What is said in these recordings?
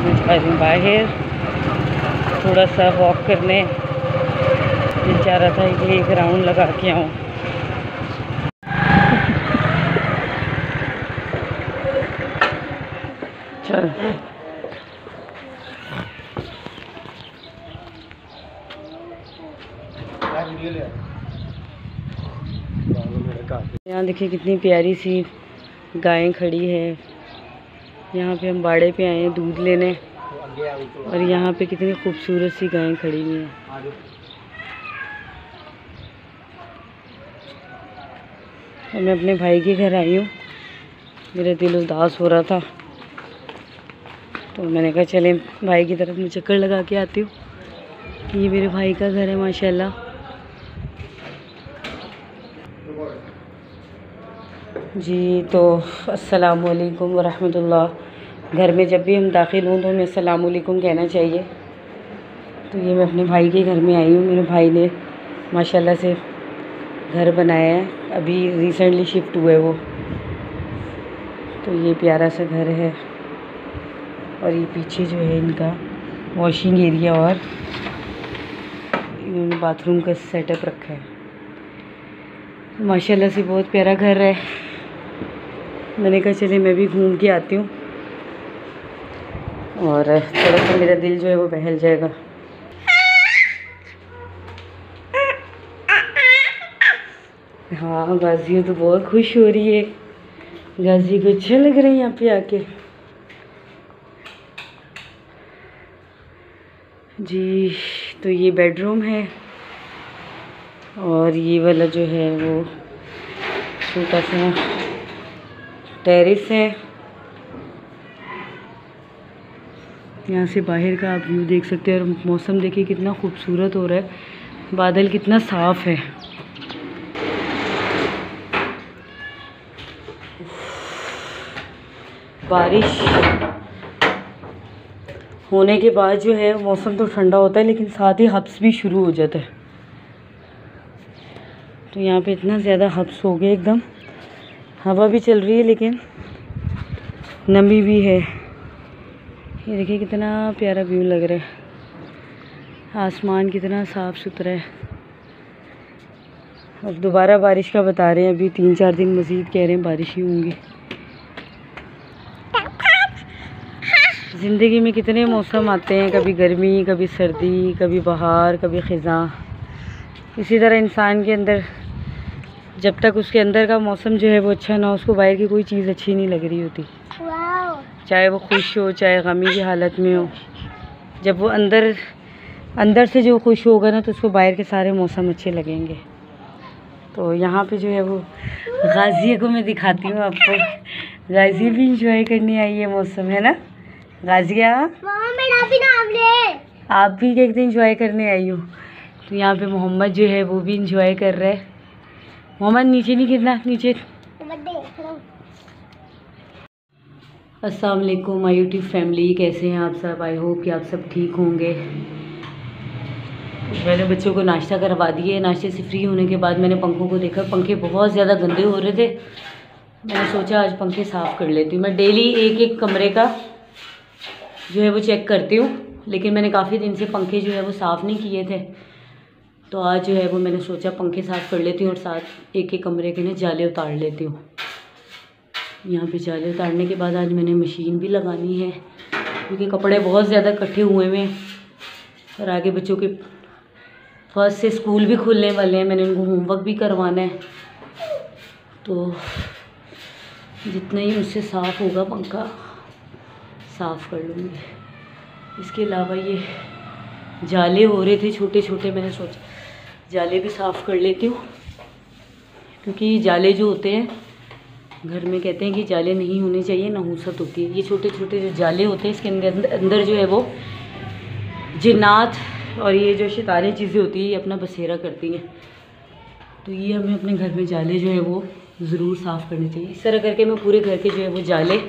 जा रही हूँ बाहर थोड़ा सा वॉक करने चाह रहा था कि एक राउंड लगा के आऊँ। चल। यहाँ देखिए कितनी प्यारी सी गायें खड़ी है। यहाँ पे हम बाड़े पे आए हैं दूध लेने। और यहाँ पे कितनी खूबसूरत सी गायें खड़ी हुई हैं। और मैं अपने भाई के घर आई हूँ। मेरा दिल उदास हो रहा था। तो मैंने कहा, चले, भाई की तरफ़ मैं चक्कर लगा के आती हूँ। ये मेरे भाई का घर है, माशाल्लाह। जी तो अस्सलाम वालेकुम घर में जब भी हम दाखिल हों तो हमें अस्सलाम कहना चाहिए। तो ये मैं अपने भाई के घर में आई हूँ। मेरे भाई ने, माशाल्लाह से घर बनाया है। अभी रिसेंटली शिफ्ट हुए वो। तो ये प्यारा सा घर है। और ये पीछे जो है इनका वॉशिंग एरिया और इन्होंने बाथरूम का सेटअप रखा है। माशाल्लाह से बहुत प्यारा घर है। मैंने कहा, चलिए, मैं भी घूम के आती हूँ। और थोड़ा सा मेरा दिल जो है वो बहल जाएगा। हाँ गाजी तो बहुत खुश हो रही है। गाजी को अच्छा लग रहा है यहाँ पे आके। जी तो ये बेडरूम है। और ये वाला जो है वो छोटा सा टेरिस है। यहाँ से बाहर का आप व्यू देख सकते हैं और मौसम देखिए कितना खूबसूरत हो रहा है। बादल कितना साफ़ है। बारिश होने के बाद जो है मौसम तो ठंडा होता है, लेकिन साथ ही हब्स भी शुरू हो जाता है। तो यहाँ पे इतना ज़्यादा हब्स हो गया एकदम। हवा भी चल रही है, लेकिन नमी भी है। ये देखिए कितना प्यारा व्यू लग रहा है। आसमान कितना साफ़ सुथरा है। अब दोबारा बारिश का बता रहे हैं, अभी तीन चार दिन मज़ीद कह रहे हैं बारिश ही होंगी। ज़िंदगी में कितने मौसम आते हैं, कभी गर्मी, कभी सर्दी, कभी बहार, कभी ख़ज़ा। इसी तरह इंसान के अंदर जब तक उसके अंदर का मौसम जो है वो अच्छा ना हो उसको बाहर की कोई चीज़ अच्छी नहीं लग रही होती। चाहे वो खुश हो चाहे गमी की हालत में हो। जब वो अंदर अंदर से जो खुश होगा ना तो उसको बाहर के सारे मौसम अच्छे लगेंगे। तो यहाँ पे जो है वो गाजिया को मैं दिखाती हूँ आपको। गाजिया भी इंजॉय करने आई है मौसम है ना? गाजिया? आप भी एक दिन इंजॉय करने आई हो। तो यहाँ पे मोहम्मद जो है वो भी इंजॉय कर रहा है। मोहम्मद, नीचे नहीं गिरना, नीचे। अस्सलाम वालेकुम माय यूट्यूब फैमिली, कैसे हैं आप सब? आई होप कि आप सब ठीक होंगे। मैंने बच्चों को नाश्ता करवा दिए नाश्ते से फ्री होने के बाद मैंने पंखों को देखा, पंखे बहुत ज़्यादा गंदे हो रहे थे। मैंने सोचा आज पंखे साफ़ कर लेती हूँ। मैं डेली एक एक कमरे का जो है वो चेक करती हूँ, लेकिन मैंने काफ़ी दिन से पंखे जो है वो साफ़ नहीं किए थे। तो आज जो है वो मैंने सोचा पंखे साफ़ कर लेती हूँ और साथ एक एक कमरे के ना जाले उतार लेती हूँ। यहाँ पे जाले उतारने के बाद आज मैंने मशीन भी लगानी है, क्योंकि कपड़े बहुत ज़्यादा इकट्ठे हुए हुए हैं। और आगे बच्चों के फ़र्स्ट से स्कूल भी खुलने वाले हैं, मैंने उनको होमवर्क भी करवाना है। तो जितना ही उससे साफ़ होगा पंखा, साफ़ कर लूँगी। इसके अलावा ये जाले हो रहे थे छोटे छोटे मैंने सोचा जाले भी साफ़ कर लेती हूँ। क्योंकि जाले जो होते हैं, घर में कहते हैं कि जाले नहीं होने चाहिए नहूसत होती है। ये छोटे छोटे जो जाले होते हैं, इसके अंदर अंदर जो है वो जिन्नात और ये जो शैतानी चीज़ें होती हैं, ये अपना बसेरा करती हैं। तो ये हमें अपने घर में जाले जो है वो ज़रूर साफ़ करने चाहिए। इस तरह करके मैं पूरे घर के जो है वो जाले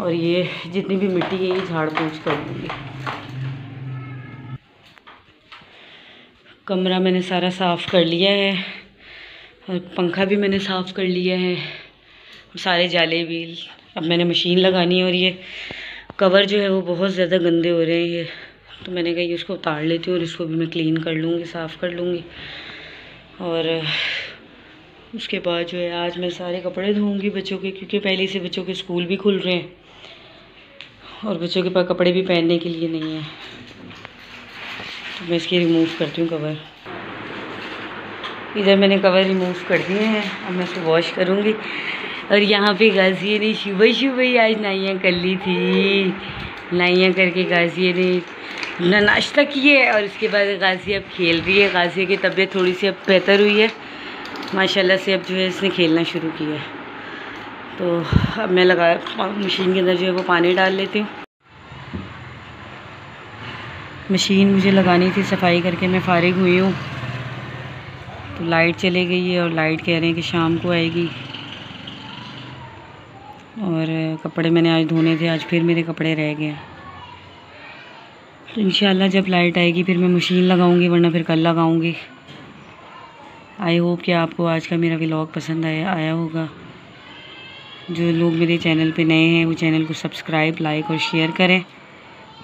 और ये जितनी भी मिट्टी है, ये झाड़ पोछ कर दूँगी। कमरा मैंने सारा साफ़ कर लिया है और पंखा भी मैंने साफ़ कर लिया है सारे जाले भी। अब मैंने मशीन लगानी है और ये कवर जो है वो बहुत ज़्यादा गंदे हो रहे हैं ये। तो मैंने कहा ये उसको उतार लेती हूँ और इसको भी मैं क्लीन कर लूँगी, साफ़ कर लूँगी। और उसके बाद जो है आज मैं सारे कपड़े धोऊँगी बच्चों के, क्योंकि पहले से बच्चों के स्कूल भी खुल रहे हैं और बच्चों के पास कपड़े भी पहनने के लिए नहीं है। मैं इसकी रिमूव करती हूँ कवर इधर मैंने कवर रिमूव कर दिए हैं, अब मैं इसको वॉश करूँगी। और यहाँ पे गाजिए ने सुबह सुबह आज नाइयाँ कर ली थी। नाइयाँ करके गाजिए ने अपना नाश्ता किए और उसके बाद गाजी अब खेल रही है। गाजी की तबीयत थोड़ी सी अब बेहतर हुई है। माशाल्लाह से अब जो है इसने खेलना शुरू किया है। तो अब मैं लगा, मशीन के अंदर जो है वो पानी डाल लेती हूँ। मशीन मुझे लगानी थी, सफ़ाई करके मैं फ़ारिग हुई हूँ। तो लाइट चले गई है और लाइट कह रहे हैं कि शाम को आएगी। और कपड़े मैंने आज धोने थे, आज फिर मेरे कपड़े रह गए। तो इन जब लाइट आएगी, फिर मैं मशीन लगाऊँगी, वरना फिर कल लगाऊँगी। आई होप कि आपको आज का मेरा व्लॉग पसंद आया आया होगा। जो लोग मेरे चैनल पे नए हैं, वो चैनल को सब्सक्राइब, लाइक और शेयर करें।